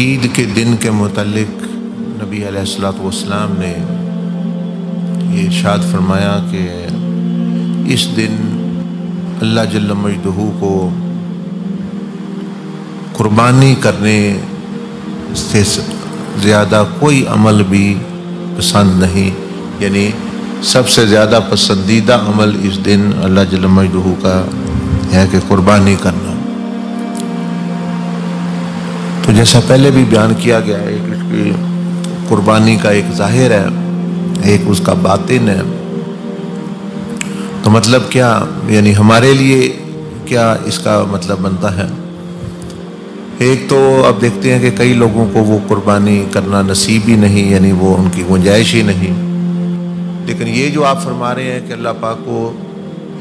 ईद के दिन के मतलब नबी अलैहिस्सलाम ने ये इरशाद फरमाया कि इस दिन अल्लाह जल्ल मजदहू को कुर्बानी करने से, ज़्यादा कोई अमल भी पसंद नहीं। यानी सबसे ज़्यादा पसंदीदा अमल इस दिन अल्लाह जल्ल मजदहू का है कि कुर्बानी करना। तो जैसा पहले भी बयान किया गया है कि इसकी कुर्बानी का एक ज़ाहिर है, एक उसका बातिन है। तो मतलब क्या, यानी हमारे लिए क्या इसका मतलब बनता है? एक तो अब देखते हैं कि कई लोगों को वो कुर्बानी करना नसीब ही नहीं, यानी वो उनकी गुंजाइश ही नहीं। लेकिन ये जो आप फरमा रहे हैं कि अल्लाह पाक को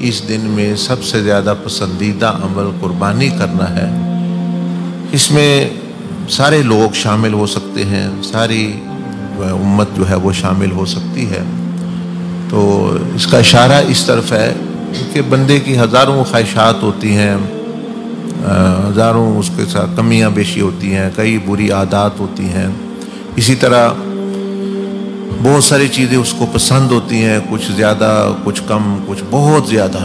इस दिन में सबसे ज़्यादा पसंदीदा अमल कुर्बानी करना है, इसमें सारे लोग शामिल हो सकते हैं, सारी उम्मत जो है वो शामिल हो सकती है। तो इसका इशारा इस तरफ़ है कि बंदे की हज़ारों ख्वाहिशात होती हैं हज़ारों उसके साथ कमियाँ बेशी होती हैं, कई बुरी आदत होती हैं। इसी तरह बहुत सारी चीज़ें उसको पसंद होती हैं, कुछ ज़्यादा, कुछ कम, कुछ बहुत ज़्यादा।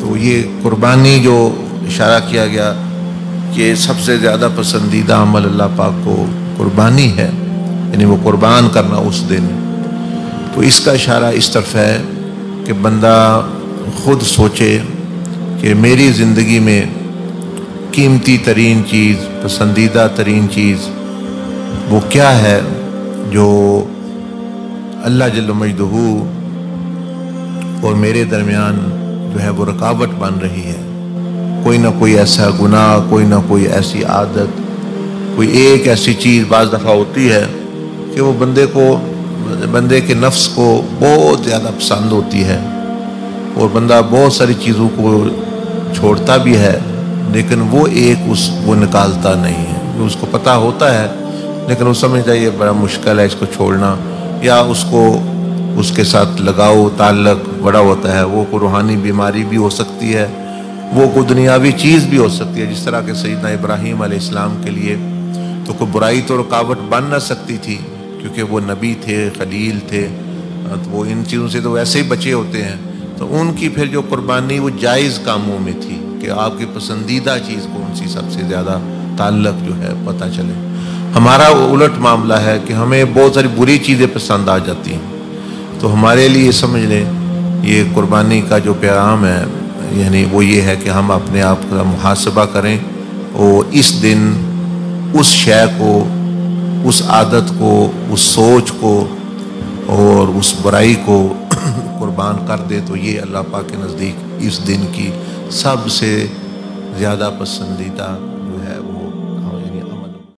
तो ये कुर्बानी जो इशारा किया गया कि सबसे ज़्यादा पसंदीदा अमल अल्लाह पाक को कुर्बानी है, यानी वो कुर्बान करना उस दिन। तो इसका इशारा इस तरफ़ है कि बंदा खुद सोचे कि मेरी ज़िंदगी में कीमती तरीन चीज़, पसंदीदा तरीन चीज़ वो क्या है जो अल्लाह जल और मेरे दरमियान जो है वो रुकावट बन रही है। कोई ना कोई ऐसा गुनाह, कोई ना कोई ऐसी आदत, कोई एक ऐसी चीज़ बाज़ दफ़ा होती है कि वो बंदे को, बंदे के नफ्स को बहुत ज़्यादा पसंद होती है और बंदा बहुत सारी चीज़ों को छोड़ता भी है, लेकिन वो एक उस, वो निकालता नहीं है। जो उसको पता होता है, लेकिन वो समझता है ये बड़ा मुश्किल है, इसको छोड़ना या उसको, उसके साथ लगाओ ताल्लक बड़ा होता है, वो रूहानी बीमारी भी हो सकती है। वो कोई दुनियावी चीज़ भी हो सकती है, जिस तरह के सईदना इब्राहिम इस्लाम के लिए तो कोई बुराई तो रुकावट बन ना सकती थी, क्योंकि वो नबी थे, खलील थे तो वो इन चीज़ों से तो वैसे ही बचे होते हैं। तो उनकी फिर जो कुर्बानी, वो जायज़ कामों में थी कि आपकी पसंदीदा चीज़ कौन सी सबसे ज़्यादा ताल्लक जो है पता चले। हमारा उलट मामला है कि हमें बहुत सारी बुरी चीज़ें पसंद आ जाती हैं। तो हमारे लिए समझ लें, ये कुर्बानी का जो पैगाम है यानी वो ये है कि हम अपने आप का मुहासबा करें और इस दिन उस शय को, उस आदत को, उस सोच को और उस बुराई को कुर्बान कर दे तो ये अल्लाह पाक के नज़दीक इस दिन की सबसे ज़्यादा पसंदीदा